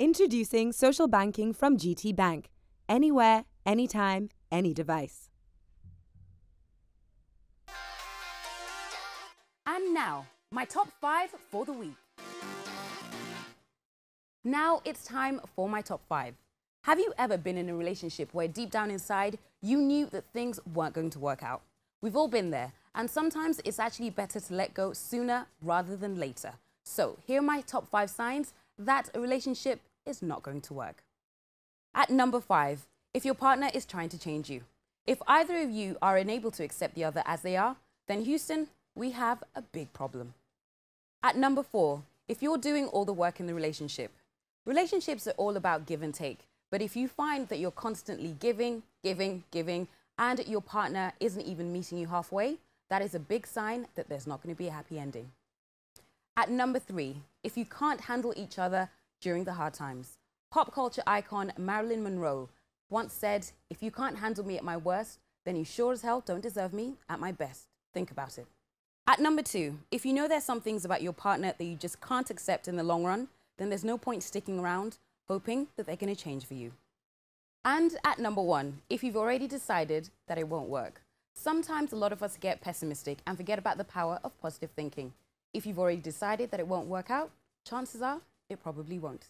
Introducing social banking from GT Bank. Anywhere, anytime, any device. And now, my top five for the week. Now it's time for my top five. Have you ever been in a relationship where deep down inside you knew that things weren't going to work out? We've all been there, and sometimes it's actually better to let go sooner rather than later. So, here are my top five signs that a relationship is not going to work. At number five, if your partner is trying to change you. If either of you are unable to accept the other as they are, then Houston, we have a big problem. At number four, if you're doing all the work in the relationship. Relationships are all about give and take. But if you find that you're constantly giving, giving, giving, and your partner isn't even meeting you halfway, that is a big sign that there's not going to be a happy ending. At number three, if you can't handle each other during the hard times. Pop culture icon Marilyn Monroe once said, If you can't handle me at my worst, then you sure as hell don't deserve me at my best. Think about it. At number two, if you know there's some things about your partner that you just can't accept in the long run, then there's no point sticking around hoping that they're going to change for you. And at number one, if you've already decided that it won't work, sometimes a lot of us get pessimistic and forget about the power of positive thinking. If you've already decided that it won't work out, chances are it probably won't.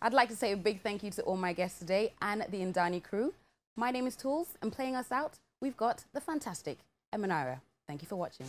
I'd like to say a big thank you to all my guests today and the Ndani crew. My name is Toolz, and playing us out, we've got the fantastic Emma Nyra. Thank you for watching.